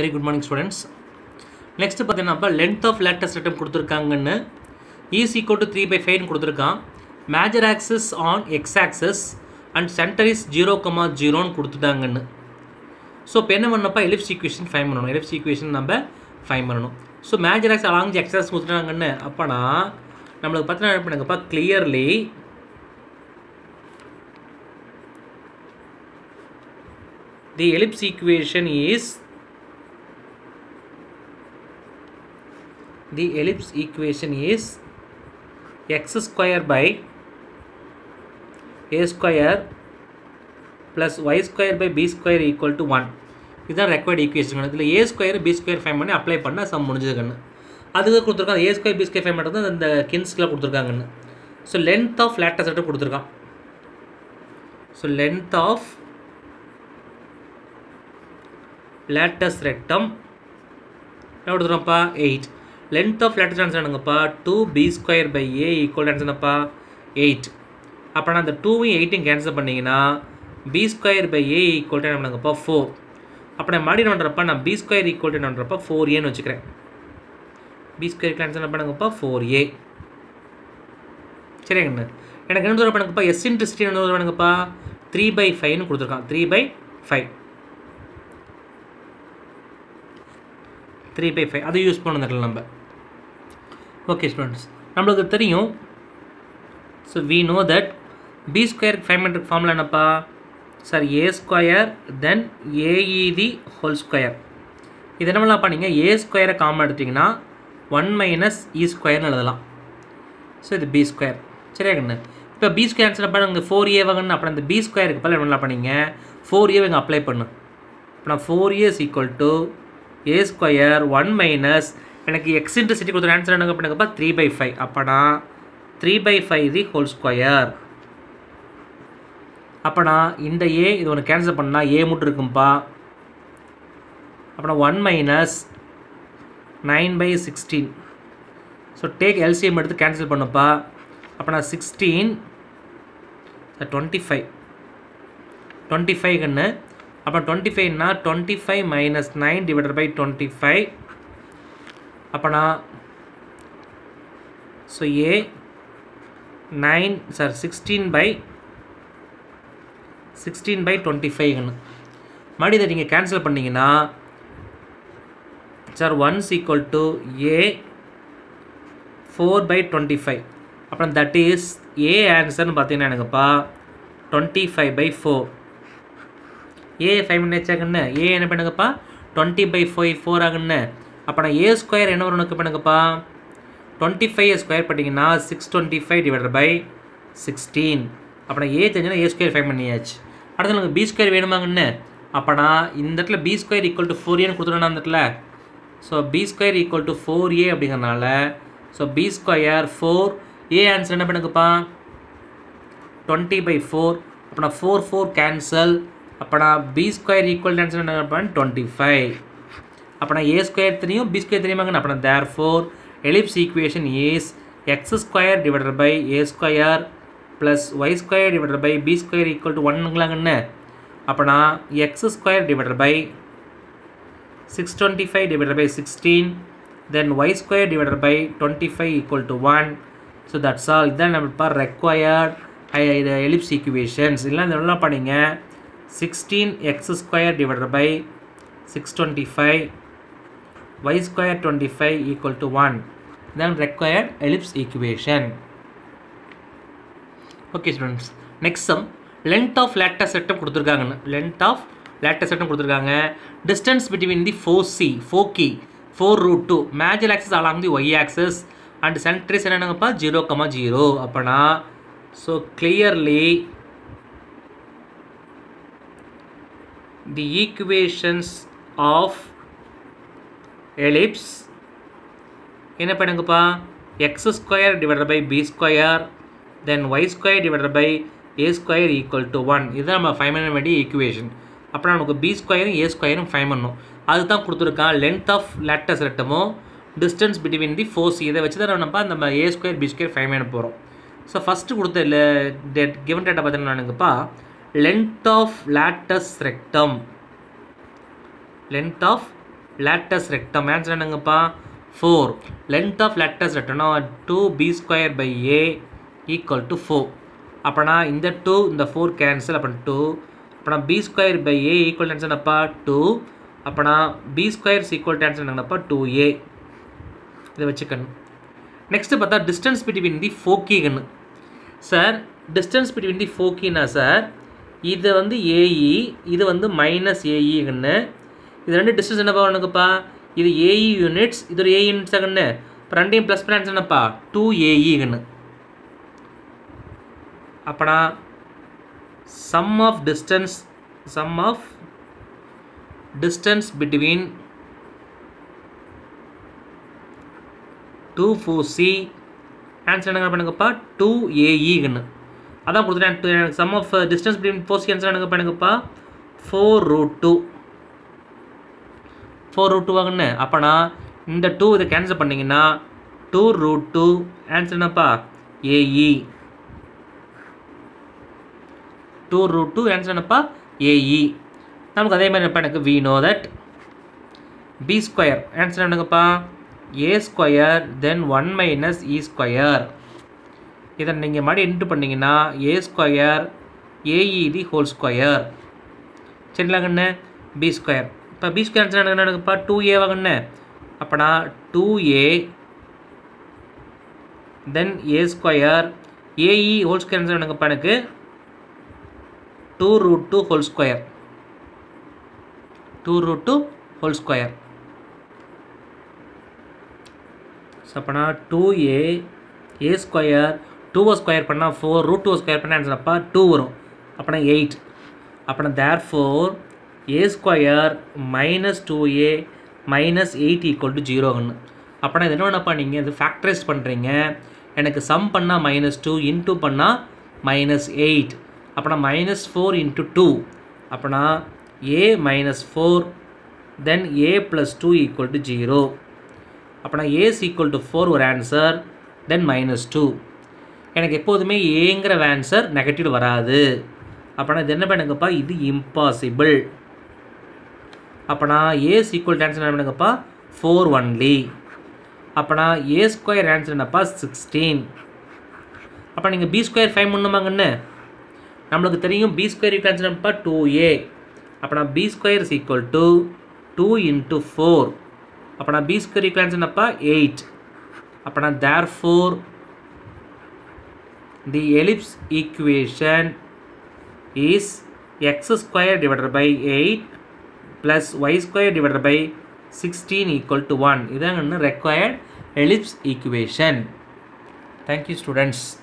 Very good morning students next பார்த்தீங்கன்னா length of latus rectum கொடுத்துருக்காங்கன்னு. Is equal to three by ஃபைவ்னு கொடுத்துருக்கான். Major axis on x axis and centre is zero comma ஜீரோன்னு கொடுத்துட்டாங்கன்னு. So இப்போ என்ன பண்ணப்பா எலிப்ஸ் ஈக்குவேஷன் ஃபைன் பண்ணணும். எலிப்ஸ் ஈக்குவேஷன் நம்ம ஃபைன் பண்ணணும். So major axis along x axis கொடுத்துட்டாங்கன்னு. அப்போனா நம்மளுக்கு பார்த்தீங்கன்னா என்ன பண்ணுங்கப்பா clearly the ellipse equation is the ellipse equation is x square by a square plus y square by b square equal to 1 இதுதான் required equation இதில் A square B square find பண்ணி apply பண்ணால் sum முடிஞ்சது கண்ணு அதுக்கு கொடுத்துருக்காங்க. A square B square find பண்ணுறது இந்த கின்ஸ்கில் கொடுத்துருக்காங்கன்னு. So length of latus rectum கொடுத்துருக்கான். So length of latus rectum என்ன கொடுத்துருப்பா eight length of latus answer என்னங்கப்பா? Two b square by a equal ஆன்சர்னப்பா eight அப்போனா அந்த டூவையும் எயிட்டையும் கேன்சல் பண்ணிங்கன்னா b square by a equal to பண்ணுங்கப்பா ஃபோர் அப்போ நான் மறுபடியும் என்ன பண்ணுறப்ப நான் பி ஸ்கொயர் ஈக்குவல் டு என்ன பண்ணுறப்ப ஃபோர் ஏன்னு வச்சுக்கிறேன். பி ஸ்கொயர் கேன்சல் என்ன பண்ணுங்கப்பா? ஃபோர் ஏ சரிங்கண்ணா எனக்கு என்ன தூரம் பண்ணுங்கப்பா? எஸ் இன்ட்டு சிக்ஸ்டின் என்ன தூரம் பண்ணுங்கப்பா? த்ரீ பை ஃபைவ்னு கொடுத்துருக்கான். Three by five three by five அதை யூஸ் பண்ணுறதில்ல நம்ம. ஓகே ஸ்டூடெண்ட்ஸ் நம்மளுக்கு தெரியும். So we know that b square five hundred formula என்னப்பா? சார் ஏ ஸ்கொயர் தென் ஏஇதி ஹோல் ஸ்கொயர் இது என்ன பண்ணிங்க ஏ ஸ்கொயரை காமன் எடுத்திங்கன்னா ஒன் மைனஸ் இ ஸ்கொயர்னு எழுதலாம். ஸோ இது பி ஸ்கொயர் சரியா கண்ணு? இப்போ பி ஸ்கொயர் ஆன்சர் பண்ணுங்க ஃபோர் ஏ வாங்கன்னு அப்புறம் இந்த பி ஸ்கொயருக்கு பதில் என்ன பண்ணிங்க பண்ணீங்க ஃபோர் ஏ இங்கே அப்ளை பண்ணு. இப்போ நான் four as equal to a square one minus எனக்கு எக்ஸ் இன்ட்டு சிட்டி கொடுத்த ஆன்சர் என்ன பண்ணுங்கப்பா த்ரீ பை ஃபைவ் அப்போனா three by five the whole square அப்போனா இந்த ஏ இது ஒன்று கேன்சல் பண்ணால் ஏ மட்டும் இருக்கும்பா. அப்புறம் one minus nine by sixteen so take LCM எடுத்து கேன்சல் பண்ணுப்பா. அப்போனா sixteen twenty five twenty five கண்ணு. அப்போ twenty ஃபைவ்னா twenty five minus nine divided by twenty five அப்போனா so a nine sir sixteen by sixteen by twenty ஃபைவ்னு மறுபடியும் இதை நீங்கள் கேன்சல் பண்ணிங்கன்னா sir once equal to a four by twenty five அப்புறம் that is a ஆன்சர்னு பார்த்தீங்கன்னா எனக்குப்பா twenty five by four a five நினைச்சாங்கன்னு a என்ன பண்ணுங்கப்பா? டுவெண்ட்டி பை ஃபைவ் ஃபோர் ஆகுன்னு. அப்போ நான் ஏ ஸ்கொயர் என்ன வரும்? பண்ணுங்கப்பா டுவெண்ட்டி ஃபைவ் ஸ்கொயர் பண்ணிங்கன்னா six twenty five divide by sixteen அப்போ நான் ஏ தெரிஞ்சுன்னா ஏ ஸ்கொயர் ஃபைவ் பண்ணியாச்சு. அடுத்து எனக்கு பி ஸ்கொயர் வேணுமாங்கன்னு அப்போனா இந்த இடத்துல b square equal to four ஏன்னு கொடுத்துருவேன் அந்த இடத்துல? So b square equal to four a அப்படிங்கிறனால so b square four a answer என்ன பண்ணுங்கப்பா? டுவெண்ட்டி பை ஃபோர் அப்போ நான் ஃபோர் ஃபோர் கேன்சல் அப்போ நான் பி ஸ்கொயர் ஈக்குவல் ஆன்சர் என்ன பண்ணேன் டுவெண்ட்டி ஃபைவ் அப்போ ஏ ஸ்கொயர் தெரியும் பி ஸ்கொயர் தெரியுமாங்க அப்போ therefore ellipse equation as x square divided by a square plus y square divided by b square equal to ஒன்னுங்களாங்கன்னு அப்போனா x square divided by six twenty five divided by sixteen then y square divided by twenty five equal to one so that's all இதுதான் நம்ம இப்போ required இது ellipse equations இல்லை இந்த என்ன பண்ணிங்க. Sixteen x square divided by six twenty five y square twenty five equal to one then required ellipse equation. Okay students next sum length of latus rectum கொடுத்துருக்காங்கன்னு length of latus செட்டம் கொடுத்துருக்காங்க. Distance between the four C four Ki four root two major axis along the y axis and centre is என்னங்கப்பா zero comma zero அப்போனா so clearly the equations of ellipse என்ன பண்ணுங்கப்பா x square divided by b square then y square divided by a square equal to one இதுதான் நம்ம five பண்ண வேண்டிய equation அப்புறம் நமக்கு B ஸ்கொயரும் ஏ ஸ்கொயரும் fine பண்ணணும் அதுதான் கொடுத்துருக்கான் லென்த் ஆஃப் லேட்டஸ் ரெட்டமோ டிஸ்டன்ஸ் பிட்வீன் தி ஃபோர்ஸ் இதை வச்சு தான் நம்ம நம்ம a square b square five பண்ண போகிறோம் ஸோ ஃபஸ்ட்டு கொடுத்த டேட் கிவன் டேட்டா பார்த்தீங்கன்னா length of latus rectum length of latus rectum answer என்னங்கப்பா? Four length of latus ரெக்டம்னா two b square by a equal to four அப்போனா இந்த two இந்த four cancel அப்போ two அப்போனா b square by a equal answer என்னப்பா? Two அப்போனா b square equal answer என்னங்கப்பா? Two a இதை வச்சுக்கணும். நெக்ஸ்ட்டு பார்த்தா டிஸ்டன்ஸ் பிட்வீன் தி ஃபோக்கிகன்னு சார் டிஸ்டன்ஸ் பிட்வீன் தி ஃபோக்கினா சார் இது வந்து ஏஇ இது வந்து மைனஸ் ஏஇன்னு இது ரெண்டு டிஸ்டன்ஸ் என்னப்பா உனக்குப்பா? இது ஏஇ யூனிட்ஸ் இது ஒரு ஏஇ யூனிட்ஸ் கண்ணு இப்போ ரெண்டையும் ப்ளஸ் பண்ண என்னப்பா? டூ ஏஇன்னு அப்பனா sum of distance sum of distance between two foci answer என்ன பண்ணுங்கப்பா? டூ ஏஇன்னு அதான் கொடுத்துட்டேன். எனக்கு sum of distance between foci answer எனக்கு பண்ணுங்கப்பா? Four root two four root two வாங்கண்ணே அப்போனா இந்த டூ இதை கேன்சல் பண்ணிங்கன்னா டூ ரூட் டூ ஆன்சர் என்னப்பா? A e two root two answer என்னப்பா? ஏஇ நமக்கு அதே மாதிரி என்னப்பா எனக்கு? We know that b square answer என்னங்கப்பா? A square then one minus e square இதை நீங்கள் மாதிரி இன்ட்டு பண்ணிங்கன்னா a square a e the whole square சரிங்களாங்கண்ணே b square இப்போ பி ஸ்கொயர் ஆன்சர் என்ன எனக்குப்பா டூ ஏ கண்ணு அப்போனா two a then a square a e whole square answer எனக்குப்பா எனக்கு? Two root two whole square two root two whole square so அப்போனா two a a square டூவை square பண்ணால் four root two square பண்ணால் ஆன்சர்ப்பா two வரும். அப்போனா eight அப்போனா therefore a square minus two a minus eight equal to ஜீரோன்னு அப்படின்னா இது என்னப்பா நீங்கள் இது ஃபேக்டரைஸ் பண்ணுறீங்க எனக்கு சம் பண்ணால் மைனஸ் டூ இன்டூ பண்ணால் மைனஸ் எயிட் அப்போனா மைனஸ் ஃபோர் இன்ட்டு டூ அப்படின்னா a minus four then a plus two equal to zero அப்போனா ஏஸ் ஈக்குவல் டு ஃபோர் ஒரு ஆன்சர் தென் மைனஸ் டூ எனக்கு எப்போதுமே ஏங்கிற ஆன்சர் நெகட்டிவ் வராது. அப்படின்னா இது என்ன பண்ணுங்கப்பா இது இம்பாசிபிள் அப்போனா ஏஸ் ஈக்குவல் ஆன்சர் என்ன பண்ணுங்கப்பா ஃபோர் ஒன்லி அப்போனா ஏ ஸ்கொயர் ஆன்சர் என்னப்பா? சிக்ஸ்டீன் அப்போ நீங்கள் பி ஸ்கொயர் ஃபைவ் பண்ணுமாங்கன்னு நம்மளுக்கு தெரியும் பி ஸ்கொயர் ஈக்குவல் ஆன்சர் என்னப்பா? டூ ஏ அப்போனா b square is equal to two into four அப்போனா பி ஸ்கொயர் ஈக்குவல் ஆன்சர் என்னப்பா? எயிட் அப்போனா therefore the ellipse equation is x square divided by eight plus y square divided by 16 equal to 1. This is required ellipse equation. Thank you students.